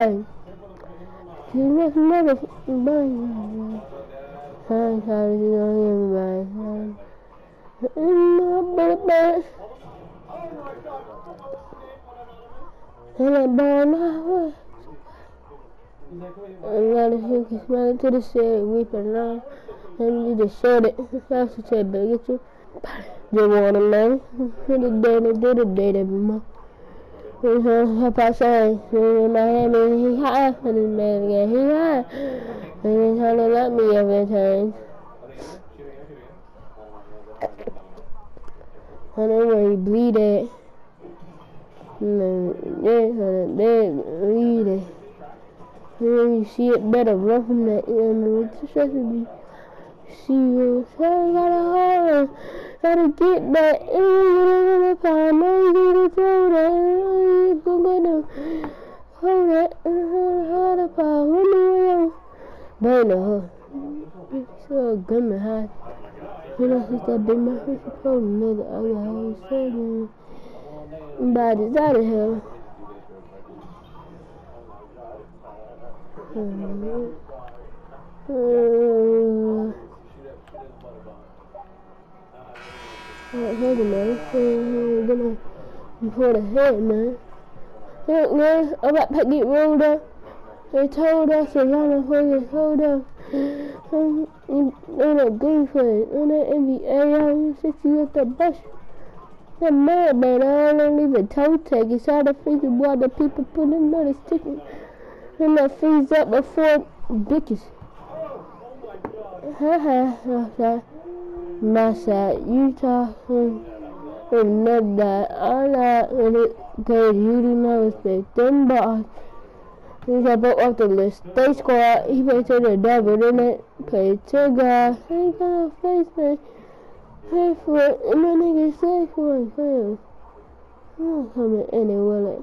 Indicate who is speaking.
Speaker 1: Hey. You just never bang. Hi, how you doing, everybody? In my baby. And I'm now. And got a hook is running to the shed, weeping now. And you just showed it. That's what said, but get you. Just want to man. The day, the day, the day, every month. If I say in Miami, he high, and this man again, he high. And he's trying to let me every time. I know where he bleed at. And then, yeah, and bleed it. And then you see it better run from that end. It's just to be. See you, so I gotta hold Gotta get that in the pound. No, you gotta throw that. Gonna hold that. Hold know. Burn the hood. So good, my heart. When I hit that big my first phone, nigga, I got all saying. Body's out of here. Uh, Hold on, man. I'm gonna pull the head, man. Look, man, about rolled up. They told us run a fucking. Um, on a flag, on that NBA, I'm 60 at the bus. I'm mad, man. I don't even toe tag. It's all the freaking boy the people put in there. It's sticking. And that freeze up before bitches. Haha, ha my side, Utah, and, and love and goes, you do not respect them boss. He's about off the list. They squad, he played to the devil, then it to God. He got a face, man. Hey, for it, and my nigga say for it, I'm coming anyway, like.